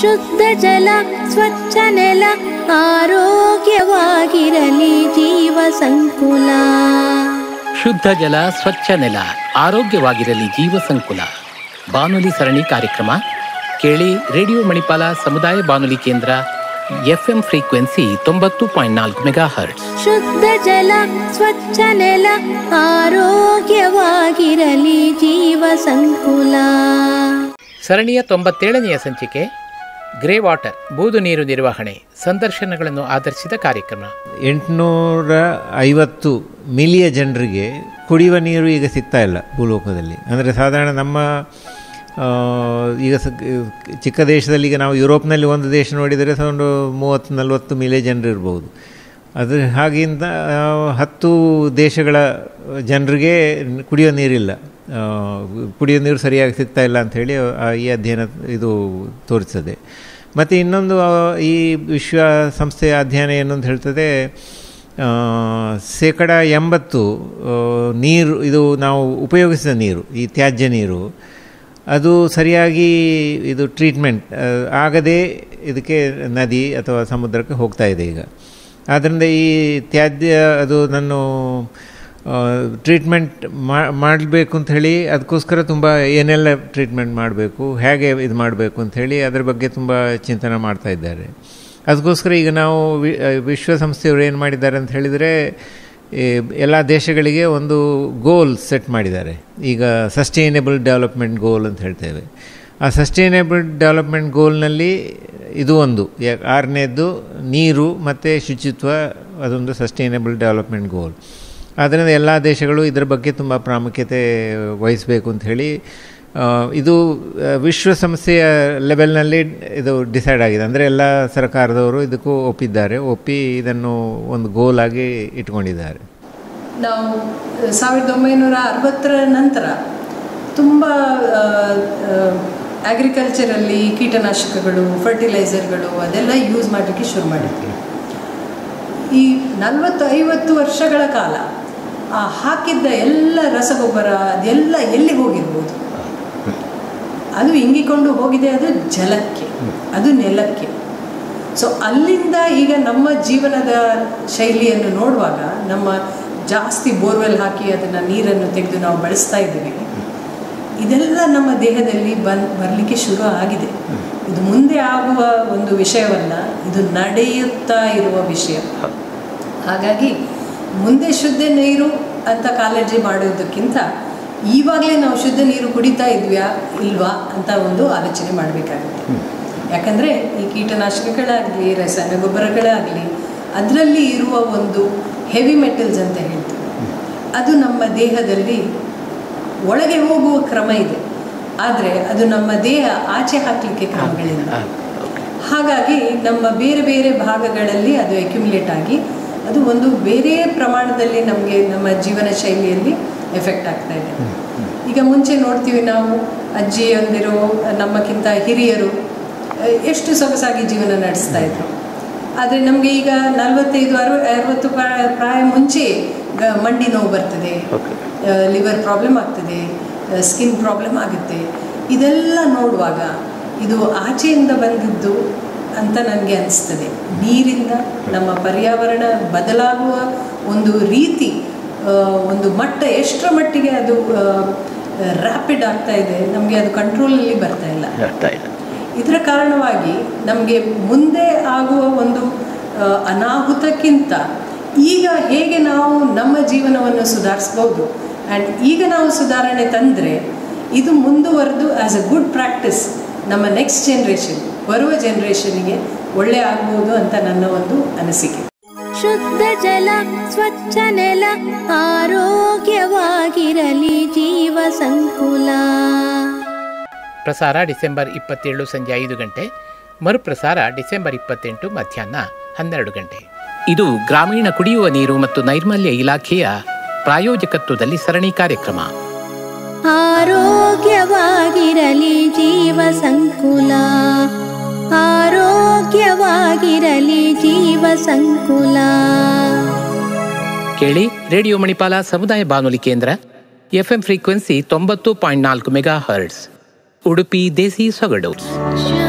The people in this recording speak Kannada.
ಶುದ್ಧ ಜಲ ಸ್ವಚ್ಛ ನೆಲ ಆರೋಗ್ಯವಾಗಿರಲಿ ಜೀವ ಸಂಕುಲ. ಶುದ್ಧ ಜಲ ಸ್ವಚ್ಛ ನೆಲ ಆರೋಗ್ಯವಾಗಿರಲಿ ಜೀವ ಸಂಕುಲ. ಬಾನುಲಿ ಸರಣಿ ಕಾರ್ಯಕ್ರಮ ಕೇಳಿ ರೇಡಿಯೋ ಮಣಿಪಾಲ ಸಮುದಾಯ ಬಾನುಲಿ ಕೇಂದ್ರ ಎಫ್ಎಂ ಫ್ರೀಕ್ವೆನ್ಸಿ ತೊಂಬತ್ತು ಪಾಯಿಂಟ್ ನಾಲ್ಕು ಮೆಗಾ ಹರ್ಟ್ ಶುದ್ಧ ಜಲ ಸ್ವಚ್ಛ ನೆಲ ಆರೋಗ್ಯವಾಗಿರಲಿ ಜೀವ ಸಂಕುಲ. ಸರಣಿಯ ತೊಂಬತ್ತೇಳನೆಯ ಸಂಚಿಕೆ ಗ್ರೇ ವಾಟರ್, ಬೂದು ನೀರು ನಿರ್ವಹಣೆ, ಸಂದರ್ಶನಗಳನ್ನು ಆಧರಿಸಿದ ಕಾರ್ಯಕ್ರಮ. ಎಂಟುನೂರ ಐವತ್ತು ಮಿಲಿಯ ಜನರಿಗೆ ಕುಡಿಯುವ ನೀರು ಈಗ ಸಿಗ್ತಾ ಇಲ್ಲ ಭೂಲೋಕದಲ್ಲಿ. ಅಂದರೆ ಸಾಧಾರಣ ನಮ್ಮ ಈಗ ಚಿಕ್ಕ ದೇಶದಲ್ಲಿ ಈಗ ನಾವು ಯುರೋಪ್ನಲ್ಲಿ ಒಂದು ದೇಶ ನೋಡಿದರೆ ಒಂದು ಮೂವತ್ತು, ನಲವತ್ತು ಮಿಲಿಯ ಜನರು ಇರ್ಬೋದು. ಅದು ಹಾಗಿಂದ ಹತ್ತು ದೇಶಗಳ ಜನರಿಗೆ ಕುಡಿಯೋ ನೀರಿಲ್ಲ. ಕುಡಿಯೋ ನೀರು ಸರಿಯಾಗಿ ಸಿಗ್ತಾ ಇಲ್ಲ ಅಂಥೇಳಿ ಈ ಅಧ್ಯಯನ ಇದು ತೋರಿಸ್ತದೆ. ಮತ್ತು ಇನ್ನೊಂದು ಈ ವಿಶ್ವ ಸಂಸ್ಥೆಯ ಅಧ್ಯಯನ ಏನು ಅಂತ ಹೇಳ್ತದೆ ಶೇಕಡ ಎಂಬತ್ತು ನೀರು, ಇದು ನಾವು ಉಪಯೋಗಿಸಿದ ನೀರು, ಈ ತ್ಯಾಜ್ಯ ನೀರು, ಅದು ಸರಿಯಾಗಿ ಇದು ಟ್ರೀಟ್ಮೆಂಟ್ ಆಗದೇ ಇದಕ್ಕೆ ನದಿ ಅಥವಾ ಸಮುದ್ರಕ್ಕೆ ಹೋಗ್ತಾ ಇದೆ ಈಗ. ಆದ್ದರಿಂದ ಈ ತ್ಯಾಜ್ಯ, ಅದು ನಾನು ಟ್ರೀಟ್ಮೆಂಟ್ ಮಾಡಬೇಕು ಅಂತ ಹೇಳಿ ಅದಕ್ಕೋಸ್ಕರ ತುಂಬ ಏನೆಲ್ಲ ಟ್ರೀಟ್ಮೆಂಟ್ ಮಾಡಬೇಕು, ಹೇಗೆ ಇದು ಮಾಡಬೇಕು ಅಂತ ಹೇಳಿ ಅದರ ಬಗ್ಗೆ ತುಂಬ ಚಿಂತನೆ ಮಾಡ್ತಾ ಇದ್ದಾರೆ. ಅದಕ್ಕೋಸ್ಕರ ಈಗ ನಾವು ವಿಶ್ವಸಂಸ್ಥೆಯವರು ಏನು ಮಾಡಿದ್ದಾರೆ ಅಂತ ಹೇಳಿದರೆ ಎಲ್ಲ ದೇಶಗಳಿಗೆ ಒಂದು ಗೋಲ್ ಸೆಟ್ ಮಾಡಿದ್ದಾರೆ. ಈಗ ಸಸ್ಟೈನೇಬಲ್ ಡೆವಲಪ್ಮೆಂಟ್ ಗೋಲ್ ಅಂತ ಹೇಳ್ತೇವೆ. ಆ ಸಸ್ಟೈನೇಬಲ್ ಡೆವಲಪ್ಮೆಂಟ್ ಗೋಲ್ನಲ್ಲಿ ಇದು ಒಂದು ಆರನೇದ್ದು ನೀರು ಮತ್ತು ಶುಚಿತ್ವ, ಅದೊಂದು ಸಸ್ಟೈನೇಬಲ್ ಡೆವಲಪ್ಮೆಂಟ್ ಗೋಲ್ ಆದ್ದರಿಂದ ಎಲ್ಲ ದೇಶಗಳು ಇದರ ಬಗ್ಗೆ ತುಂಬ ಪ್ರಾಮುಖ್ಯತೆ ವಹಿಸಬೇಕು ಅಂತ ಹೇಳಿ ಇದು ವಿಶ್ವಸಂಸ್ಥೆಯ ಲೆವೆಲ್ನಲ್ಲಿ ಇದು ಡಿಸೈಡ್ ಆಗಿದೆ. ಅಂದರೆ ಎಲ್ಲ ಸರ್ಕಾರದವರು ಇದಕ್ಕೂ ಒಪ್ಪಿದ್ದಾರೆ. ಒಪ್ಪಿ ಇದನ್ನು ಒಂದು ಗೋಲಾಗಿ ಇಟ್ಕೊಂಡಿದ್ದಾರೆ. ನಾವು, ಸಾವಿರದ ಒಂಬೈನೂರ ಅರವತ್ತರ ನಂತರ ತುಂಬ ಅಗ್ರಿಕಲ್ಚರಲ್ಲಿ ಕೀಟನಾಶಕಗಳು ಫರ್ಟಿಲೈಸರ್ಗಳು ಅದೆಲ್ಲ ಯೂಸ್ ಮಾಡಲಿಕ್ಕೆ ಶುರು ಮಾಡಿದ್ವಿ. ಈ ನಲವತ್ತು ಐವತ್ತು ವರ್ಷಗಳ ಕಾಲ ಆ ಹಾಕಿದ್ದ ಎಲ್ಲ ರಸಗೊಬ್ಬರ ಅದೆಲ್ಲ ಎಲ್ಲಿ ಹೋಗಿರ್ಬೋದು? ಅದು ಇಂಗಿಕೊಂಡು ಹೋಗಿದೆ ಅದು ಜಲಕ್ಕೆ, ಅದು ನೆಲಕ್ಕೆ. ಸೊ ಅಲ್ಲಿಂದ ಈಗ ನಮ್ಮ ಜೀವನದ ಶೈಲಿಯನ್ನು ನೋಡುವಾಗ ನಮ್ಮ ಜಾಸ್ತಿ ಬೋರ್ವೆಲ್ ಹಾಕಿ ಅದನ್ನು ನೀರನ್ನು ತೆಗೆದು ನಾವು ಬಳಸ್ತಾ ಇದ್ದೀವಿ. ಇದೆಲ್ಲ ನಮ್ಮ ದೇಹದಲ್ಲಿ ಬನ್, ಬರಲಿಕ್ಕೆ ಶುರು ಆಗಿದೆ. ಇದು ಮುಂದೆ ಆಗುವ ಒಂದು ವಿಷಯವಲ್ಲ, ಇದು ನಡೆಯುತ್ತಾ ಇರುವ ವಿಷಯ. ಹಾಗಾಗಿ ಮುಂದೆ ಶುದ್ಧ ನೀರು ಅಂತ ಕಾಳಜಿ ಮಾಡೋದಕ್ಕಿಂತ ಈವಾಗಲೇ ನಾವು ಶುದ್ಧ ನೀರು ಕುಡಿತಾ ಇದ್ವ್ಯಾ ಇಲ್ವಾ ಅಂತ ಒಂದು ಆಲೋಚನೆ ಮಾಡಬೇಕಾಗುತ್ತೆ. ಯಾಕಂದರೆ ಈ ಕೀಟನಾಶಕಗಳಾಗಲಿ ರಸಾಯನ ಗೊಬ್ಬರಗಳಾಗಲಿ ಅದರಲ್ಲಿ ಇರುವ ಒಂದು ಹೆವಿ ಮೆಟಲ್ಸ್ ಅಂತ ಹೇಳ್ತೀವಿ. ಅದು ನಮ್ಮ ದೇಹದಲ್ಲಿ ಒಳಗೆ ಹೋಗುವ ಕ್ರಮ ಇದೆ. ಆದರೆ ಅದು ನಮ್ಮ ದೇಹ ಆಚೆ ಹಾಕಲಿಕ್ಕೆ ಕ್ರಮಗಳಿಲ್ಲ. ಹಾಗಾಗಿ ನಮ್ಮ ಬೇರೆ ಬೇರೆ ಭಾಗಗಳಲ್ಲಿ ಅದು ಅಕ್ಯುಮುಲೇಟ್ ಆಗಿ ಅದು ಒಂದು ಬೇರೆ ಪ್ರಮಾಣದಲ್ಲಿ ನಮಗೆ ನಮ್ಮ ಜೀವನ ಶೈಲಿಯಲ್ಲಿ ಎಫೆಕ್ಟ್ ಆಗ್ತಾ ಇದೆ. ಈಗ ಮುಂಚೆ ನೋಡ್ತೀವಿ ನಾವು ಅಜ್ಜಿಯಂದಿರು ನಮ್ಮಕ್ಕಿಂತ ಹಿರಿಯರು ಎಷ್ಟು ಸೊಗಸಾಗಿ ಜೀವನ ನಡೆಸ್ತಾ ಇದ್ರು. ಆದರೆ ನಮಗೆ ಈಗ ನಲವತ್ತೈದು ಅರವ ಅರವತ್ತು ಪ್ರಾಯ ಪ್ರಾಯ ಮುಂಚೆ ಮಂಡಿ ನೋವು ಬರ್ತದೆ ಲಿವರ್ ಪ್ರಾಬ್ಲಮ್ ಆಗ್ತದೆ ಸ್ಕಿನ್ ಪ್ರಾಬ್ಲಮ್ ಆಗುತ್ತೆ. ಇದೆಲ್ಲ ನೋಡುವಾಗ ಇದು ಆಚೆಯಿಂದ ಬಂದಿದ್ದು ಅಂತ ನನಗೆ ಅನಿಸ್ತದೆ. ನೀರಿಂದ ನಮ್ಮ ಪರ್ಯಾವರಣ ಬದಲಾಗುವ ಒಂದು ರೀತಿ ಒಂದು ಮಟ್ಟ ಎಷ್ಟರ ಮಟ್ಟಿಗೆ ಅದು ರ್ಯಾಪಿಡ್ ಆಗ್ತಾ ಇದೆ ನಮಗೆ ಅದು ಕಂಟ್ರೋಲಲ್ಲಿ ಬರ್ತಾ ಇಲ್ಲ. ಇದರ ಕಾರಣವಾಗಿ ನಮಗೆ ಮುಂದೆ ಆಗುವ ಒಂದು ಅನಾಹುತಕ್ಕಿಂತ ಈಗ ಹೇಗೆ ನಾವು ನಮ್ಮ ಜೀವನವನ್ನು ಸುಧಾರಿಸ್ಬೋದು ಆ್ಯಂಡ್ ಈಗ ನಾವು ಸುಧಾರಣೆ ತಂದರೆ ಇದು ಮುಂದುವರೆದು ಆ್ಯಸ್ ಅ ಗುಡ್ ಪ್ರಾಕ್ಟೀಸ್ ನಮ್ಮ ನೆಕ್ಸ್ಟ್ ಜನ್ರೇಷನ್ ಬರುವ ಜನರೇಷನ್ಗೆ ಒಳ್ಳೆ ಆಗ್ಬೋದು ಅಂತ ನನ್ನ ಒಂದು ಅನಿಸಿಕೆ. ಶುದ್ಧ ಜಲ ಸ್ವಚ್ಛ ನೆಲ ಆರೋಗ್ಯವಾಗಿರಲಿ ಜೀವ ಸಂಕುಲ. ಪ್ರಸಾರ ಡಿಸೆಂಬರ್ ಇಪ್ಪತ್ತೇಳು ಸಂಜೆ ಐದು ಗಂಟೆ ಮರುಪ್ರಸಾರ ಡಿಸೆಂಬರ್ ಇಪ್ಪತ್ತೆಂಟು ಮಧ್ಯಾಹ್ನ ಹನ್ನೆರಡು ಗಂಟೆ. ಇದು ಗ್ರಾಮೀಣ ಕುಡಿಯುವ ನೀರು ಮತ್ತು ನೈರ್ಮಲ್ಯ ಇಲಾಖೆಯ ಪ್ರಾಯೋಜಕತ್ವದಲ್ಲಿ ಸರಣಿ ಕಾರ್ಯಕ್ರಮ. ಆರೋಗ್ಯವಾಗಿರಲಿ ಜೀವ ಸಂಕುಲ. ಆರೋಗ್ಯವಾಗಿರಲಿ ಜೀವ ಸಂಕುಲ. ಕೇಳಿ ರೇಡಿಯೋ ಮಣಿಪಾಲ ಸಮುದಾಯ ಬಾನುಲಿ ಕೇಂದ್ರ ಎಫ್ ಎಂ ಫ್ರೀಕ್ವೆನ್ಸಿ ತೊಂಬತ್ತು ಪಾಯಿಂಟ್ ನಾಲ್ಕು ಮೆಗಾ ಹರ್ಟ್ಸ್ ಉಡುಪಿ ದೇಸಿ ಸೊಗಡು. ಶ್ರಮೇ